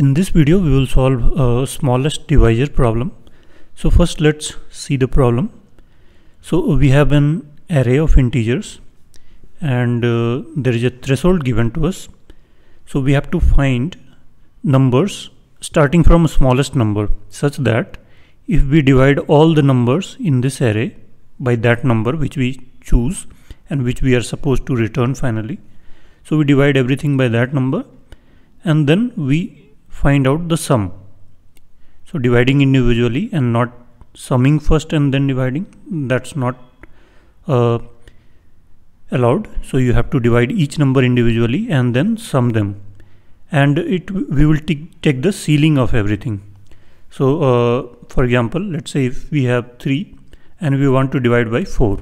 In this video we will solve a smallest divisor problem. So first let's see the problem. So we have an array of integers and uh, there is a threshold given to us. So we have to find numbers starting from smallest number such that if we divide all the numbers in this array by that number which we choose and which we are supposed to return finally. So we divide everything by that number and then we find out the sum. So dividing individually and not summing first and then dividing that's not uh, allowed. So you have to divide each number individually and then sum them and it we will take the ceiling of everything. So uh, for example let's say if we have 3 and we want to divide by 4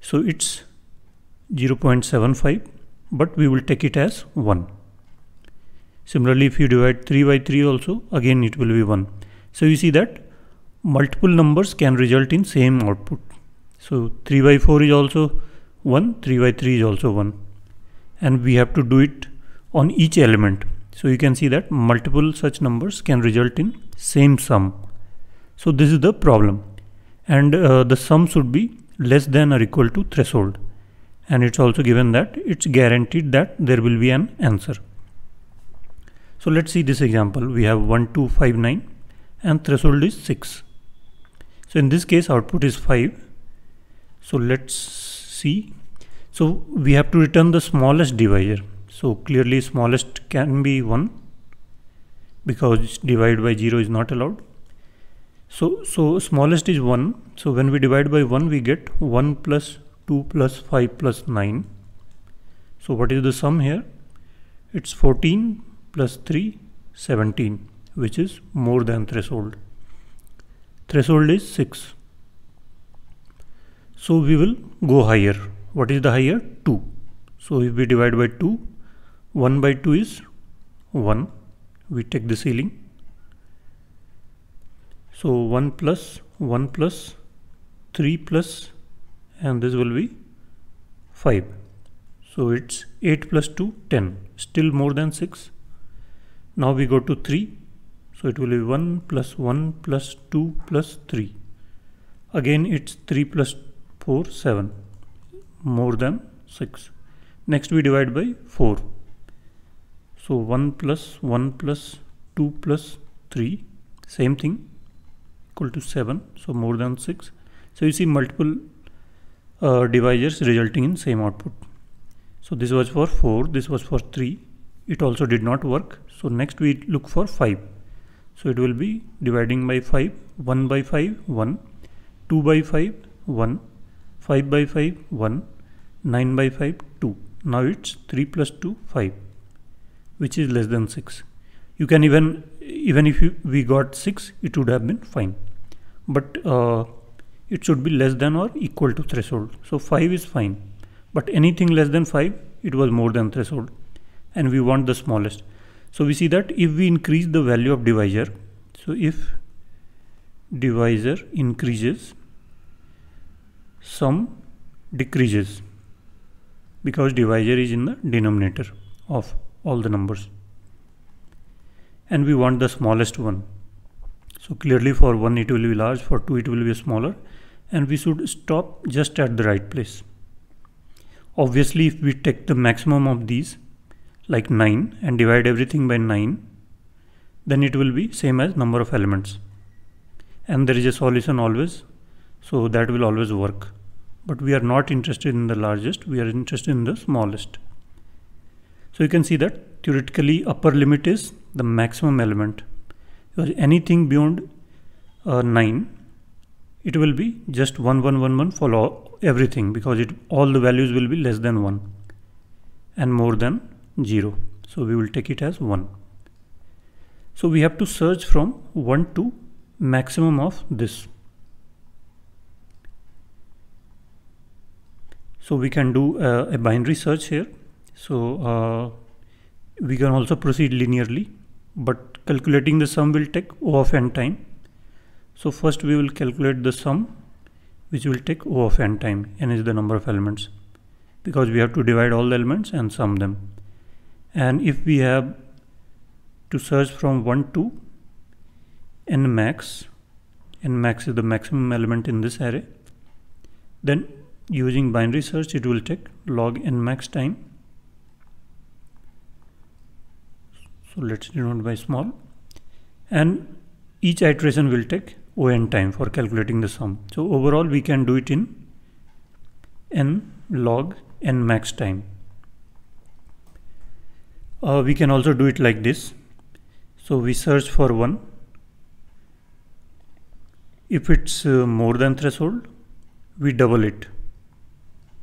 so it's 0.75 but we will take it as 1 Similarly, if you divide 3 by 3 also, again it will be 1. So you see that multiple numbers can result in same output. So 3 by 4 is also 1, 3 by 3 is also 1. And we have to do it on each element. So you can see that multiple such numbers can result in same sum. So this is the problem. And uh, the sum should be less than or equal to threshold. And it's also given that it's guaranteed that there will be an answer. So let's see this example. We have 1259 and threshold is 6. So in this case output is 5. So let's see. So we have to return the smallest divisor. So clearly smallest can be 1 because divide by 0 is not allowed. So, so smallest is 1. So when we divide by 1 we get 1 plus 2 plus 5 plus 9. So what is the sum here? It's 14 plus 3 17 which is more than threshold. Threshold is 6 so we will go higher. What is the higher? 2 so if we divide by 2 1 by 2 is 1 we take the ceiling. So 1 plus 1 plus 3 plus and this will be 5 so it's 8 plus 2 10 still more than 6 now we go to 3 so it will be 1 plus 1 plus 2 plus 3 again it's 3 plus 4 7 more than 6 next we divide by 4 so 1 plus 1 plus 2 plus 3 same thing equal to 7 so more than 6 so you see multiple uh, divisors resulting in same output. So this was for 4 this was for 3 it also did not work. So next we look for 5 so it will be dividing by 5 1 by 5 1 2 by 5 1 5 by 5 1 9 by 5 2 now it's 3 plus 2 5 which is less than 6 you can even even if you, we got 6 it would have been fine. But uh, it should be less than or equal to threshold. So 5 is fine. But anything less than 5 it was more than threshold and we want the smallest. So we see that if we increase the value of divisor so if divisor increases sum decreases because divisor is in the denominator of all the numbers. And we want the smallest one. So clearly for 1 it will be large for 2 it will be smaller and we should stop just at the right place. Obviously if we take the maximum of these like 9 and divide everything by 9 then it will be same as number of elements. And there is a solution always so that will always work. But we are not interested in the largest we are interested in the smallest. So you can see that theoretically upper limit is the maximum element. Because anything beyond uh, 9 it will be just 1 1 1 1 follow everything because it all the values will be less than 1 and more than 0 so we will take it as 1 so we have to search from 1 to maximum of this. So we can do uh, a binary search here. So uh, we can also proceed linearly but calculating the sum will take O of n time. So first we will calculate the sum which will take O of n time. N is the number of elements because we have to divide all the elements and sum them and if we have to search from 1 to n max n max is the maximum element in this array then using binary search it will take log n max time. So let's denote by small. And each iteration will take on time for calculating the sum. So overall we can do it in n log n max time uh, we can also do it like this. So we search for 1 if it's uh, more than threshold we double it.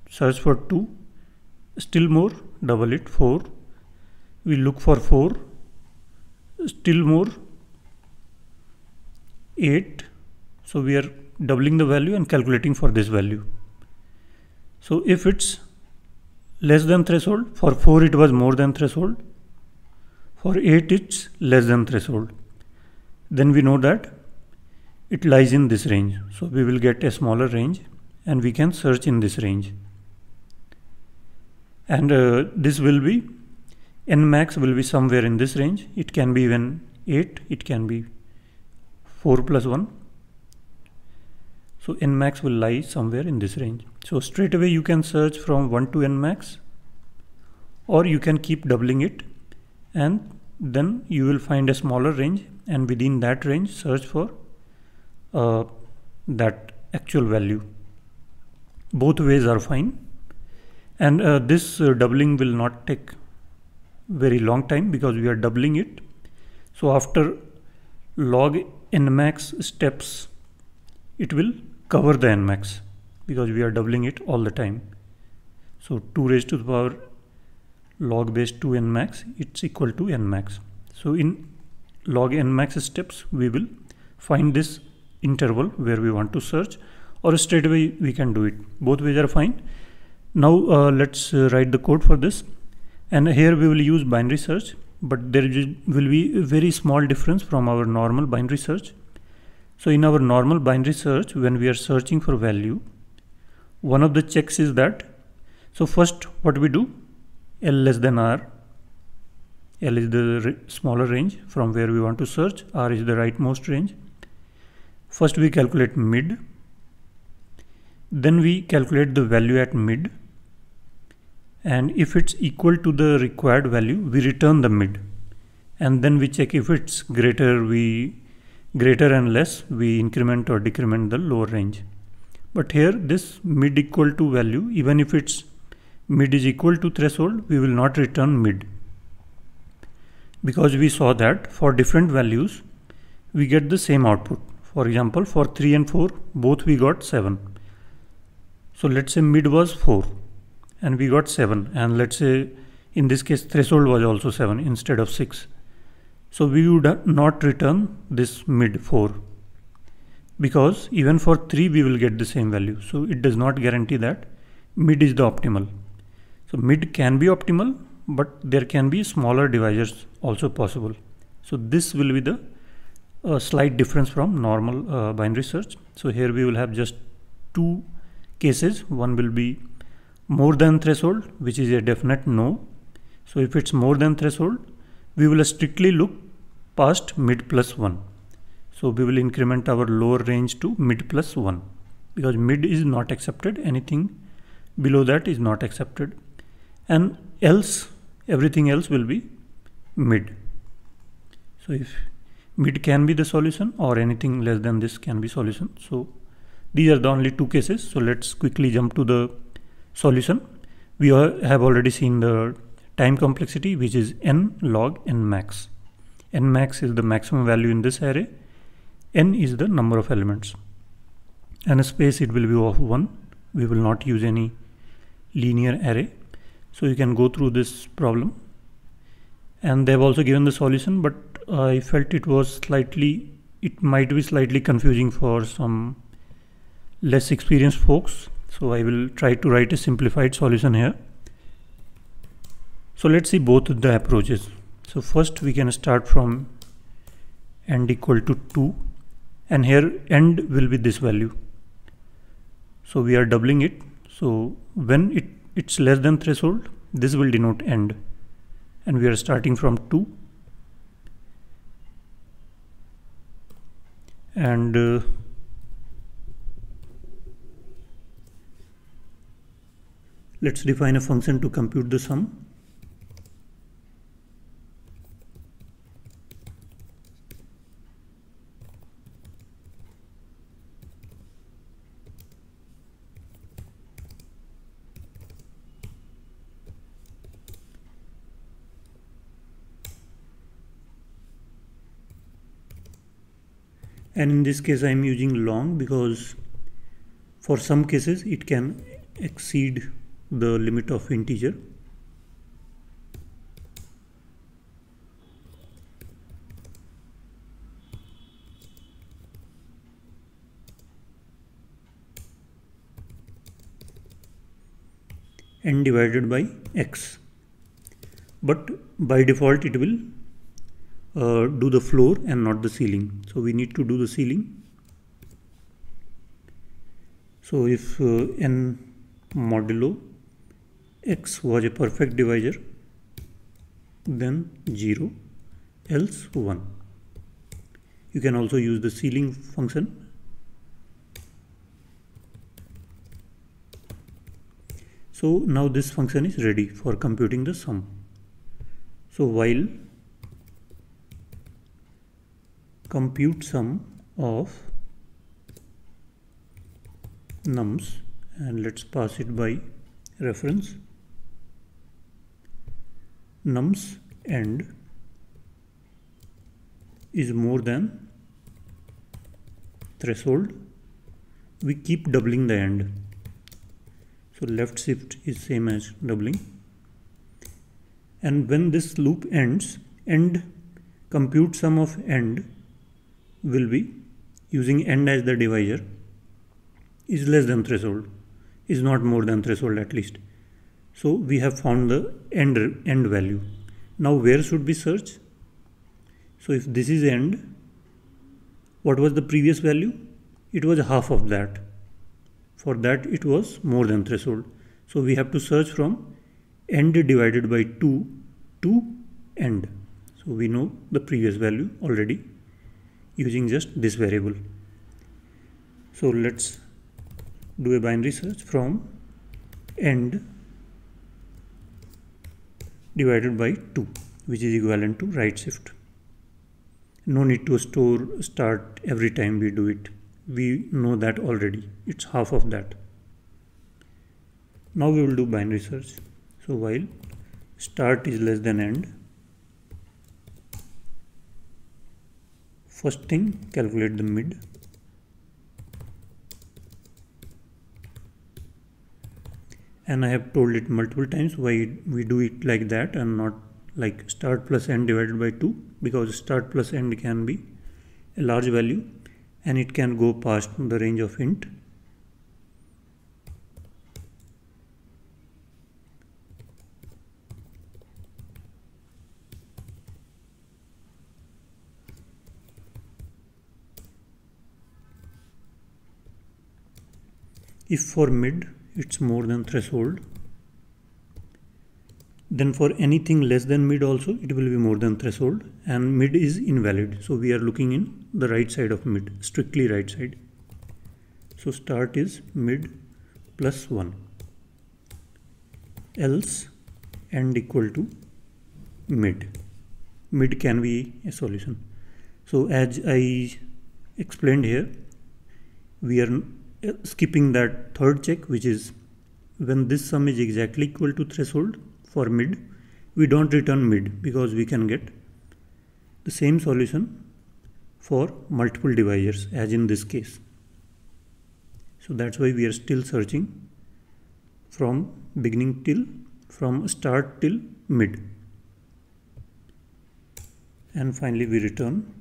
Search for 2 still more double it. 4 we look for 4 still more 8 so we are doubling the value and calculating for this value. So if it's less than threshold. For 4 it was more than threshold. For 8 it's less than threshold. Then we know that it lies in this range. So we will get a smaller range and we can search in this range. And uh, this will be n max will be somewhere in this range. It can be even 8 it can be 4 plus 1 so n max will lie somewhere in this range so straight away you can search from 1 to n max or you can keep doubling it and then you will find a smaller range and within that range search for uh, that actual value. Both ways are fine. And uh, this uh, doubling will not take very long time because we are doubling it. So after log nmax steps it will cover the nmax because we are doubling it all the time. So 2 raised to the power log base 2 n max it's equal to n max. so in log n max steps we will find this interval where we want to search or straight away we can do it. Both ways are fine. Now uh, let's uh, write the code for this. And here we will use binary search but there will be a very small difference from our normal binary search. So in our normal binary search when we are searching for value one of the checks is that so first what we do L less than R L is the smaller range from where we want to search R is the rightmost range First we calculate mid. Then we calculate the value at mid. And if it's equal to the required value, we return the mid. And then we check if it's greater, we greater and less, we increment or decrement the lower range. But here this mid equal to value, even if it's mid is equal to threshold, we will not return mid. Because we saw that for different values, we get the same output. For example, for 3 and 4, both we got 7. So let's say mid was 4 and we got 7 and let's say in this case threshold was also 7 instead of 6. So we would not return this mid 4 because even for 3 we will get the same value. So it does not guarantee that mid is the optimal. So mid can be optimal but there can be smaller divisors also possible. So this will be the a slight difference from normal uh, binary search. So here we will have just two cases. One will be more than threshold, which is a definite no. So if it's more than threshold, we will strictly look past mid plus 1. So we will increment our lower range to mid plus 1 because mid is not accepted. Anything below that is not accepted. And else, everything else will be mid. So if mid can be the solution or anything less than this can be solution so these are the only two cases so let's quickly jump to the solution we have already seen the time complexity which is n log n max n max is the maximum value in this array n is the number of elements and a space it will be of 1 we will not use any linear array so you can go through this problem and they have also given the solution but I felt it was slightly, it might be slightly confusing for some less experienced folks. So I will try to write a simplified solution here. So let's see both the approaches. So first we can start from end equal to 2 and here end will be this value. So we are doubling it. So when it, it's less than threshold, this will denote end and we are starting from 2 and uh, let's define a function to compute the sum and in this case I am using long because for some cases it can exceed the limit of integer. N divided by x. But by default it will uh, do the floor and not the ceiling. So we need to do the ceiling. So if uh, n modulo x was a perfect divisor then 0 else 1 you can also use the ceiling function. So now this function is ready for computing the sum. So while compute sum of nums and let's pass it by reference. Nums end is more than threshold. We keep doubling the end so left shift is same as doubling. And when this loop ends end compute sum of end will be using end as the divisor is less than threshold is not more than threshold at least. So we have found the end end value. Now where should we search so if this is end what was the previous value? It was half of that. For that it was more than threshold. So we have to search from end divided by 2 to end. So we know the previous value already using just this variable. So let's do a binary search from end divided by 2 which is equivalent to right shift. No need to store start every time we do it. We know that already. It's half of that. Now we will do binary search. So while start is less than end first thing calculate the mid. And I have told it multiple times why we do it like that and not like start plus end divided by 2 because start plus end can be a large value and it can go past the range of int if for mid it's more than threshold. Then for anything less than mid also it will be more than threshold. And mid is invalid. So we are looking in the right side of mid strictly right side. So start is mid plus 1 else end equal to mid. Mid can be a solution. So as I explained here we are skipping that third check which is when this sum is exactly equal to threshold for mid we don't return mid because we can get the same solution for multiple divisors as in this case. So that's why we are still searching from beginning till from start till mid. And finally we return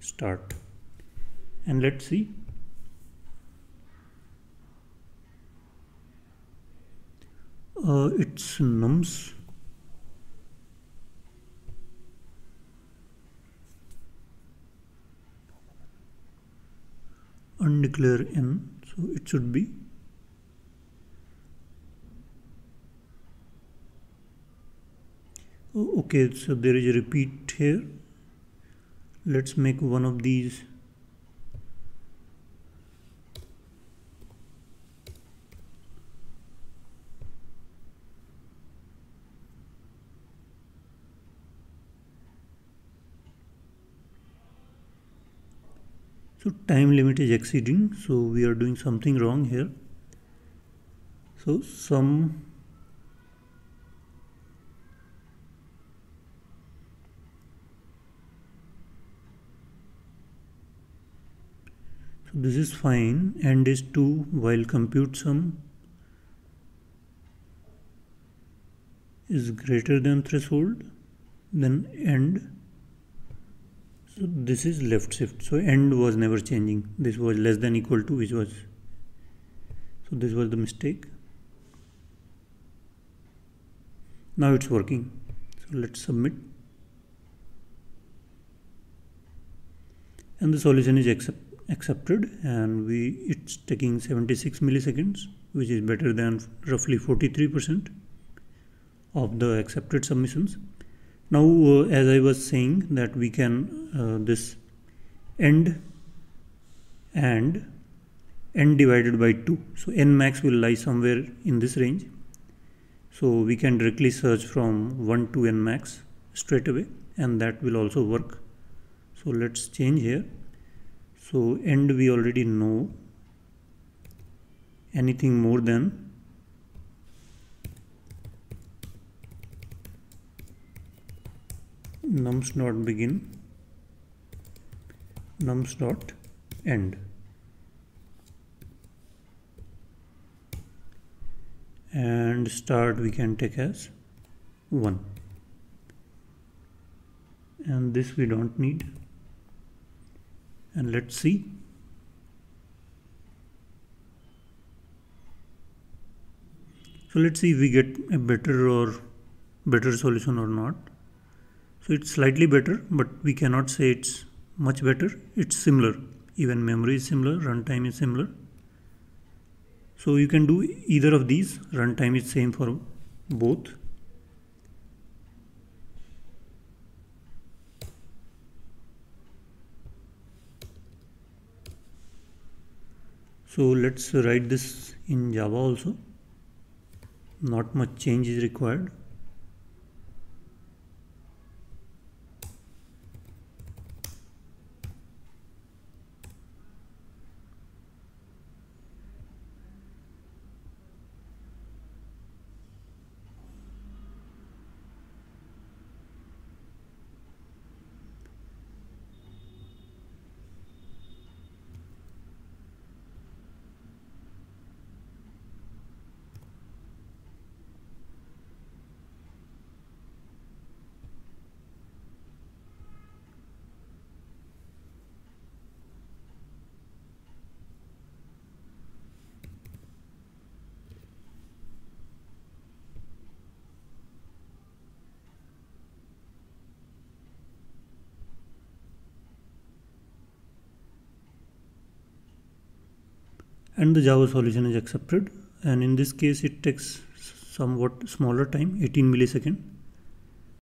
start. And let's see uh, it's nums undeclare n so it should be. Oh, okay so there is a repeat here. Let's make one of these so time limit is exceeding so we are doing something wrong here. So some so this is fine end is 2 while compute sum is greater than threshold then end so this is left shift. So end was never changing. This was less than equal to which was? So this was the mistake. Now it's working. So let's submit. And the solution is accept, accepted. And we it's taking 76 milliseconds which is better than roughly 43 percent of the accepted submissions now uh, as I was saying that we can uh, this end and n divided by 2 so n max will lie somewhere in this range. So we can directly search from 1 to n max straight away and that will also work. So let's change here. So end we already know anything more than nums dot begin nums dot end. And start we can take as 1 and this we don't need. And let's see. So let's see if we get a better or better solution or not so it's slightly better but we cannot say it's much better. It's similar. Even memory is similar runtime is similar. So you can do either of these. Runtime is same for both. So let's write this in java also. Not much change is required and the Java solution is accepted. And in this case it takes somewhat smaller time 18 millisecond